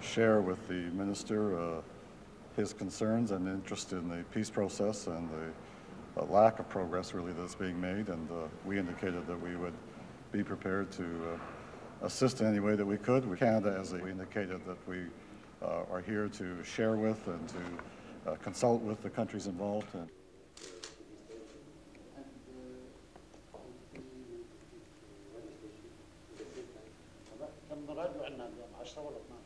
share with the minister uh, his concerns and interest in the peace process and the uh, lack of progress really that's being made. And uh, we indicated that we would be prepared to uh, assist in any way that we could. We Canada, as we indicated, that we uh, are here to share with and to uh, consult with the countries involved. And لما رجعوا عندنا 10 ولا 12